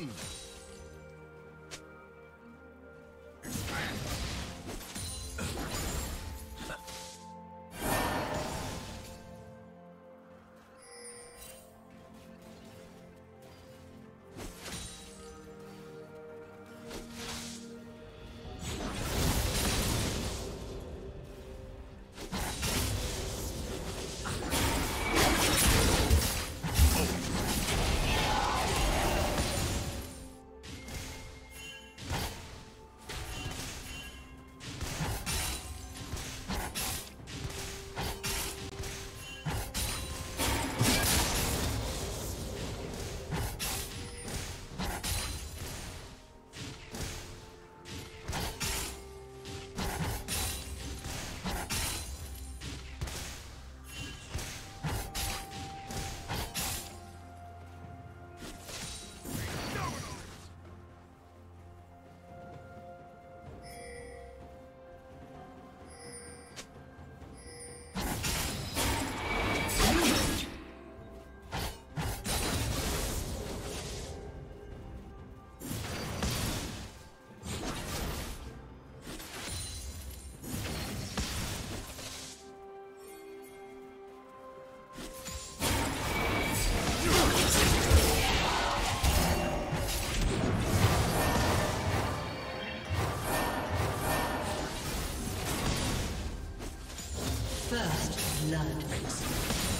Boom! First blood.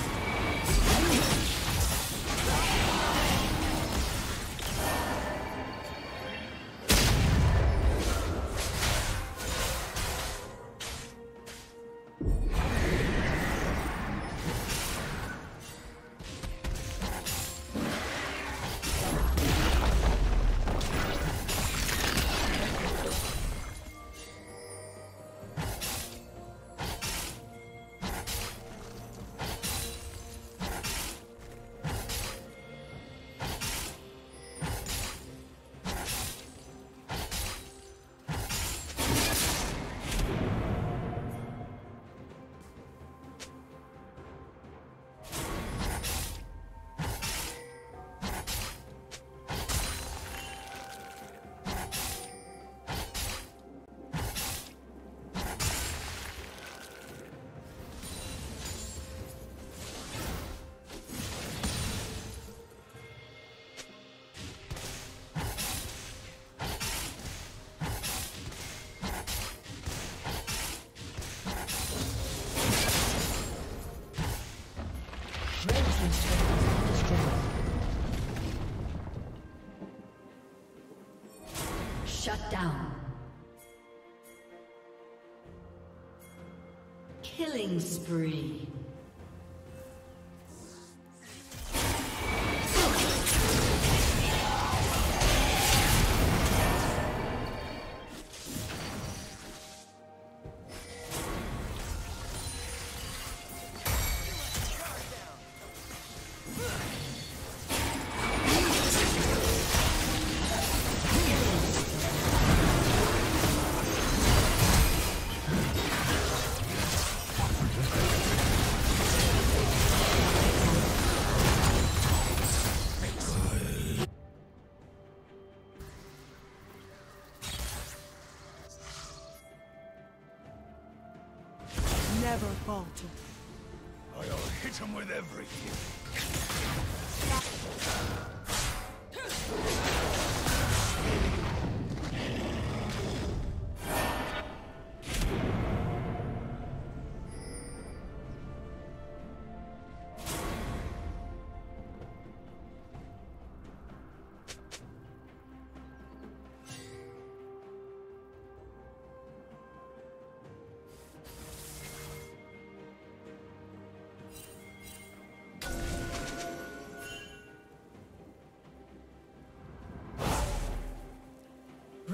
Spree. Never. I'll hit him with everything.